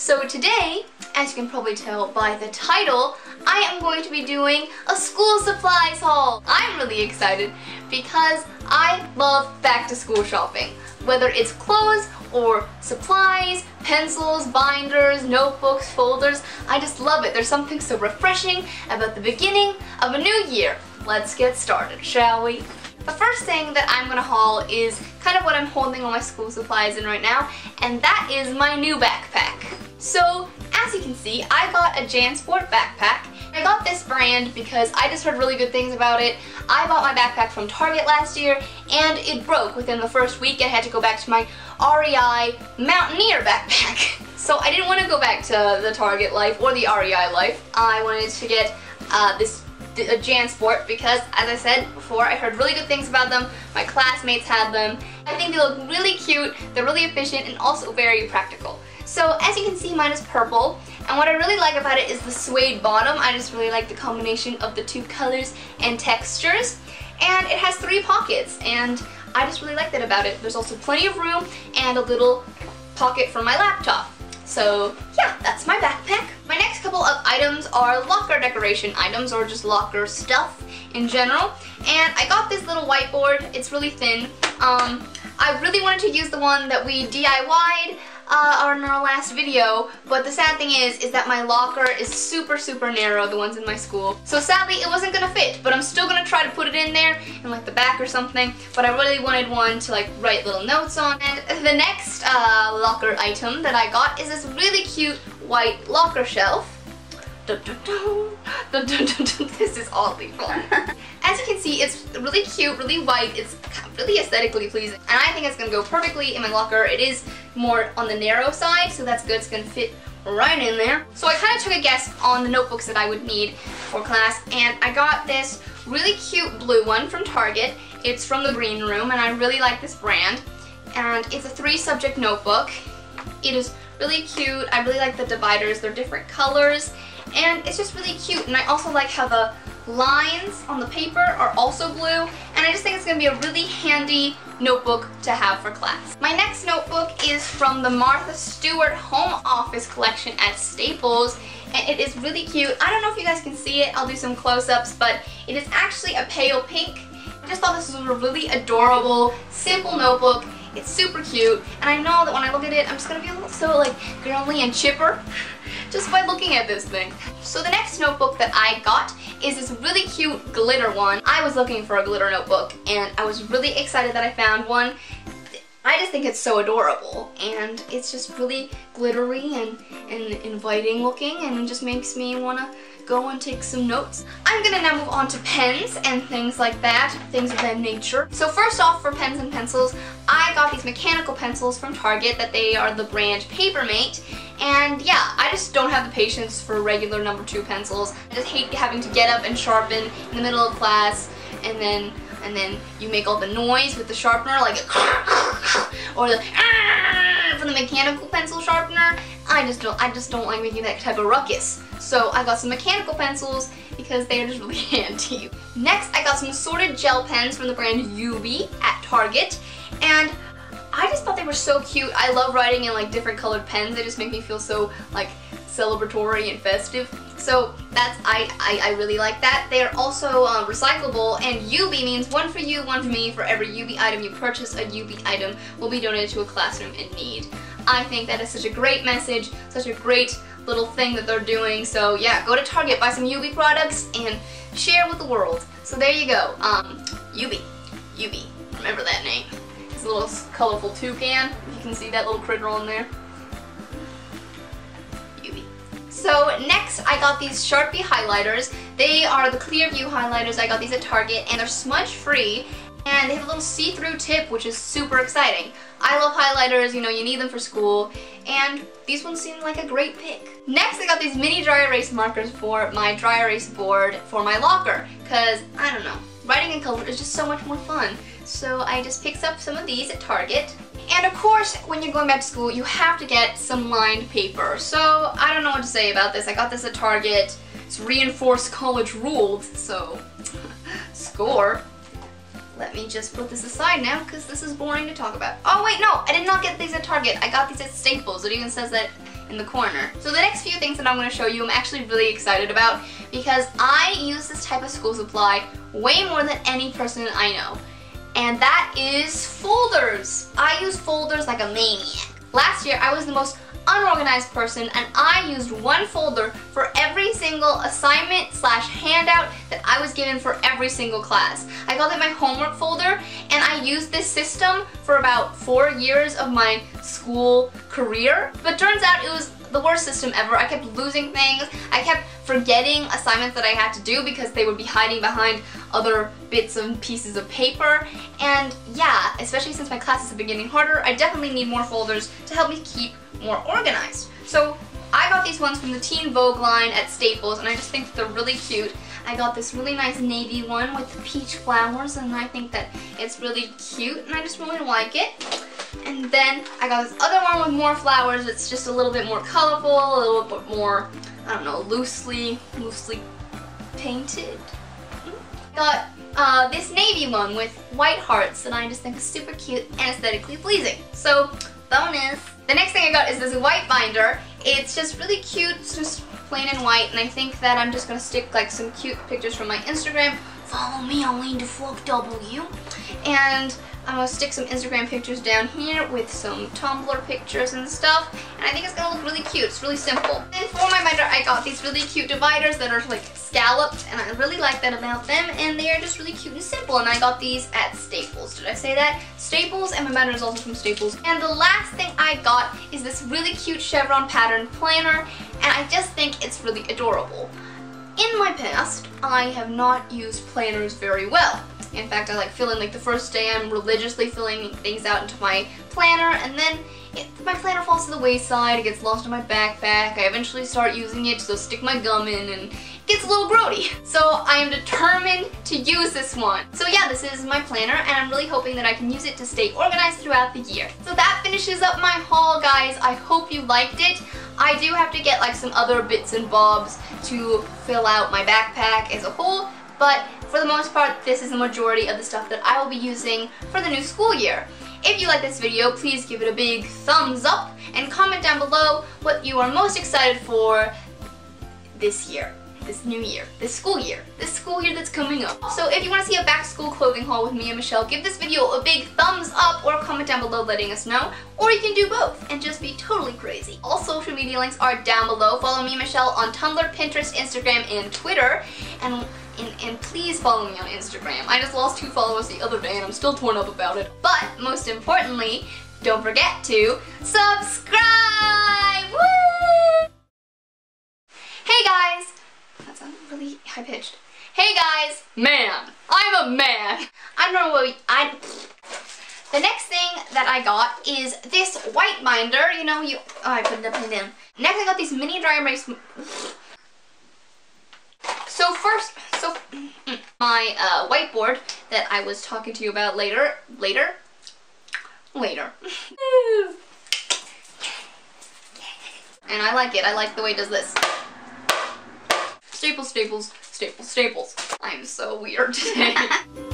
So today, as you can probably tell by the title, I am going to be doing a school supplies haul. I'm really excited because I love back to school shopping. Whether it's clothes or supplies, pencils, binders, notebooks, folders, I just love it. There's something so refreshing about the beginning of a new year. Let's get started, shall we? The first thing that I'm gonna haul is kind of what I'm holding all my school supplies in right now, and that is my new backpack. So, as you can see, I got a JanSport backpack. I got this brand because I just heard really good things about it. I bought my backpack from Target last year, and it broke within the first week. I had to go back to my REI Mountaineer backpack. So I didn't want to go back to the Target life or the REI life. I wanted to get uh, this a JanSport because, as I said before, I heard really good things about them. My classmates had them. I think they look really cute, they're really efficient, and also very practical. So as you can see, mine is purple, and what I really like about it is the suede bottom. I just really like the combination of the two colors and textures. And it has three pockets, and I just really like that about it. There's also plenty of room and a little pocket for my laptop. So yeah, that's my backpack. My next couple of items are locker decoration items or just locker stuff in general. And I got this little whiteboard. It's really thin. Um, I really wanted to use the one that we DIY'd uh, in our last video, but the sad thing is, is that my locker is super, super narrow, the ones in my school. So sadly, it wasn't gonna fit, but I'm still gonna try to put it in there, in like the back or something, but I really wanted one to like write little notes on. And the next uh, locker item that I got is this really cute white locker shelf. Dun, dun, dun. this is oddly fun. As you can see, it's really cute, really white, it's really aesthetically pleasing, and I think it's gonna go perfectly in my locker. It is more on the narrow side, so that's good, it's gonna fit right in there. So I kind of took a guess on the notebooks that I would need for class, and I got this really cute blue one from Target. It's from the Green Room, and I really like this brand. And it's a three subject notebook. It is really cute. I really like the dividers. They're different colors, and it's just really cute. And I also like how the lines on the paper are also blue, and I just think it's going to be a really handy notebook to have for class. My next notebook is from the Martha Stewart Home Office collection at Staples, and it is really cute. I don't know if you guys can see it, I'll do some close-ups, but it is actually a pale pink. I just thought this was a really adorable, simple notebook. It's super cute, and I know that when I look at it, I'm just to be so like girly and chipper just by looking at this thing. So the next notebook that I got is this really cute glitter one. I was looking for a glitter notebook and I was really excited that I found one. I just think it's so adorable and it's just really glittery and, and inviting looking and just makes me want to go and take some notes. I'm gonna now move on to pens and things like that, things of that nature. So first off for pens and pencils, I got these mechanical pencils from Target that they are the brand Paper Mate and yeah, I just don't have the patience for regular number two pencils. I just hate having to get up and sharpen in the middle of class and then and then you make all the noise with the sharpener like or the for the mechanical pencil sharpener. I just don't I just don't like making that type of ruckus. So I got some mechanical pencils because they are just really handy. Next, I got some assorted gel pens from the brand Yoobi at Target. And I just thought they were so cute. I love writing in like different colored pens. They just make me feel so like celebratory and festive. So that's, I, I, I really like that. They're also um, recyclable and Yoobi means one for you, one for me. For every Yoobi item you purchase, a Yoobi item will be donated to a classroom in need. I think that is such a great message, such a great little thing that they're doing. So yeah, go to Target, buy some Yoobi products, and share with the world. So there you go. Um, Yoobi. Yoobi. Remember that name. It's a little colorful toucan. You can see that little critter on there. So next I got these Sharpie highlighters. They are the Clearview highlighters. I got these at Target and they're smudge free and they have a little see-through tip which is super exciting. I love highlighters, you know, you need them for school, and these ones seem like a great pick. Next I got these mini dry erase markers for my dry erase board for my locker, because, I don't know, writing in color is just so much more fun. So I just picked up some of these at Target. And of course, when you're going back to school, you have to get some lined paper. So I don't know what to say about this. I got this at Target. It's reinforced college ruled, so score. Let me just put this aside now because this is boring to talk about. Oh wait, no, I did not get these at Target. I got these at Staples. It even says that in the corner. So the next few things that I'm going to show you I'm actually really excited about because I use this type of school supply way more than any person I know. And that is folders. I use folders like a maniac. Last year I was the most unorganized person and I used one folder for every single assignment slash handout that I was given for every single class. I called it my homework folder and I used this system for about four years of my school career. But turns out it was the worst system ever. I kept losing things. I kept forgetting assignments that I had to do because they would be hiding behind other bits and pieces of paper. And yeah, especially since my classes have been getting harder, I definitely need more folders to help me keep more organized. So I got these ones from the Teen Vogue line at Staples and I just think they're really cute. I got this really nice navy one with peach flowers and I think that it's really cute and I just really like it. And then I got this other one with more flowers. It's just a little bit more colorful, a little bit more, I don't know, loosely, loosely painted. Got uh, this navy one with white hearts and I just think is super cute and aesthetically pleasing. So bonus. The next thing I got is this white binder. It's just really cute. It's just plain and white and I think that I'm just gonna stick like some cute pictures from my Instagram. Follow me on Lane W. And I'm gonna stick some Instagram pictures down here with some Tumblr pictures and stuff. And I think it's gonna look really cute. It's really simple. And for my binder, I got these really cute dividers that are like scalloped. And I really like that about them. And they are just really cute and simple. And I got these at Staples. Did I say that? Staples and my binder is also from Staples. And the last thing I got is this really cute chevron pattern planner. And I just think it's really adorable. In my past, I have not used planners very well. In fact, I like fill in like the first day I'm religiously filling things out into my planner and then it, my planner falls to the wayside, it gets lost in my backpack, I eventually start using it to stick my gum in and it gets a little grody. So I am determined to use this one. So yeah, this is my planner and I'm really hoping that I can use it to stay organized throughout the year. So that finishes up my haul guys. I hope you liked it. I do have to get like some other bits and bobs to fill out my backpack as a whole, but for the most part, this is the majority of the stuff that I will be using for the new school year. If you like this video, please give it a big thumbs up and comment down below what you are most excited for this year this new year, this school year, this school year that's coming up. So if you want to see a back school clothing haul with me and Michelle, give this video a big thumbs up or comment down below letting us know. Or you can do both and just be totally crazy. All social media links are down below. Follow me and Michelle on Tumblr, Pinterest, Instagram, and Twitter. And and, and, please follow me on Instagram. I just lost two followers the other day and I'm still torn up about it. But most importantly, don't forget to subscribe! Woo! Hey guys! That sounded really high pitched. Hey guys! Man! I'm a man! I don't know what we, I... The next thing that I got is this white binder. You know, you... Oh, I put it up and down. Next I got these mini dry erase... So first, so my uh, whiteboard that I was talking to you about later, later, later. and I like it. I like the way it does this. Staples, staples, staples, staples. I'm so weird today.